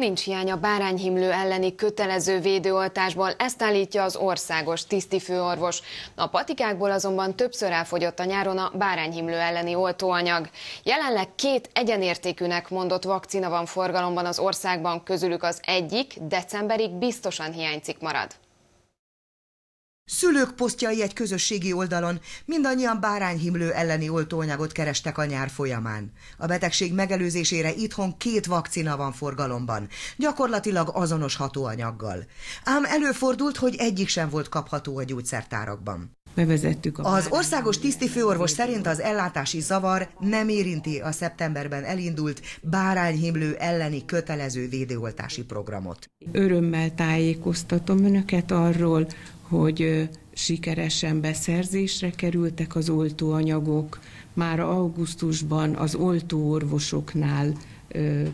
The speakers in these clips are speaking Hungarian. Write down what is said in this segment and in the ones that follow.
Nincs hiány a bárányhimlő elleni kötelező védőoltásból, ezt állítja az országos tisztifőorvos. A patikákból azonban többször elfogyott a nyáron a bárányhimlő elleni oltóanyag. Jelenleg két egyenértékűnek mondott vakcina van forgalomban az országban, közülük az egyik decemberig biztosan hiányzik marad. Szülők posztjai egy közösségi oldalon mindannyian bárányhimlő elleni oltóanyagot kerestek a nyár folyamán. A betegség megelőzésére itthon két vakcina van forgalomban, gyakorlatilag azonos hatóanyaggal. Ám előfordult, hogy egyik sem volt kapható a gyógyszertárakban. Bevezettük a az országos tisztifőorvos szerint az ellátási zavar nem érinti a szeptemberben elindult bárányhimlő elleni kötelező védőoltási programot. Örömmel tájékoztatom önöket arról, hogy sikeresen beszerzésre kerültek az oltóanyagok. Már augusztusban az oltóorvosoknál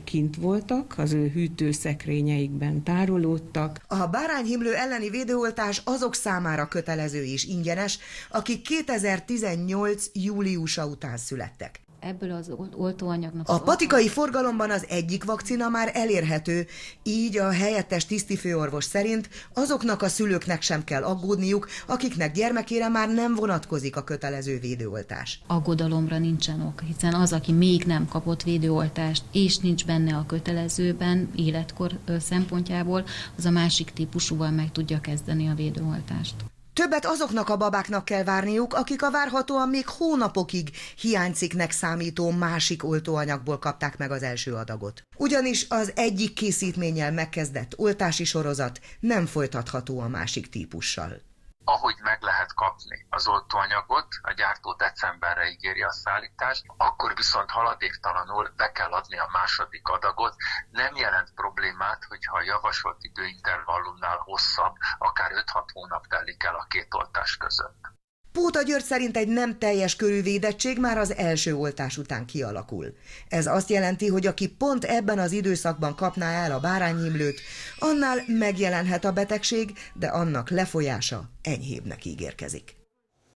kint voltak, az ő hűtőszekrényeikben tárolódtak. A bárányhimlő elleni védőoltás azok számára kötelező és ingyenes, akik 2018. júliusa után születtek ebből az oltóanyagnak... A patikai forgalomban az egyik vakcina már elérhető, így a helyettes tisztifőorvos szerint azoknak a szülőknek sem kell aggódniuk, akiknek gyermekére már nem vonatkozik a kötelező védőoltás. Aggodalomra nincsen ok, hiszen az, aki még nem kapott védőoltást, és nincs benne a kötelezőben életkor szempontjából, az a másik típusúval meg tudja kezdeni a védőoltást. Többet azoknak a babáknak kell várniuk, akik a várhatóan még hónapokig hiányciknek számító másik oltóanyagból kapták meg az első adagot. Ugyanis az egyik készítménnyel megkezdett oltási sorozat nem folytatható a másik típussal ahogy meg kapni az oltóanyagot, a gyártó decemberre ígéri a szállítást, akkor viszont haladéktalanul be kell adni a második adagot. Nem jelent problémát, hogyha a javasolt időintervallumnál hosszabb, akár 5-6 hónap telik el a két oltás között. Póta György szerint egy nem teljes körű védettség már az első oltás után kialakul. Ez azt jelenti, hogy aki pont ebben az időszakban kapná el a bárányhimlőt, annál megjelenhet a betegség, de annak lefolyása enyhébbnek ígérkezik.